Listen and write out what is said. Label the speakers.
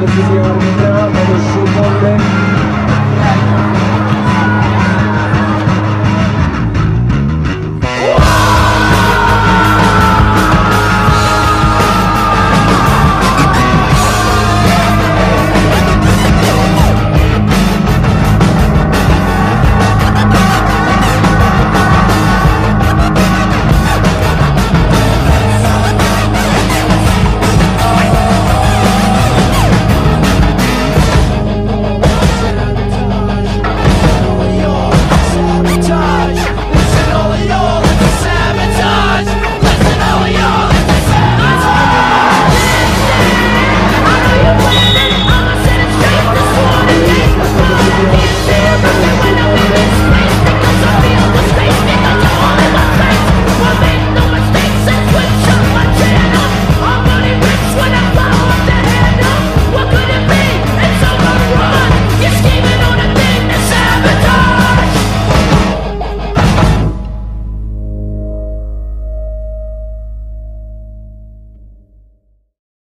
Speaker 1: the video, now I'm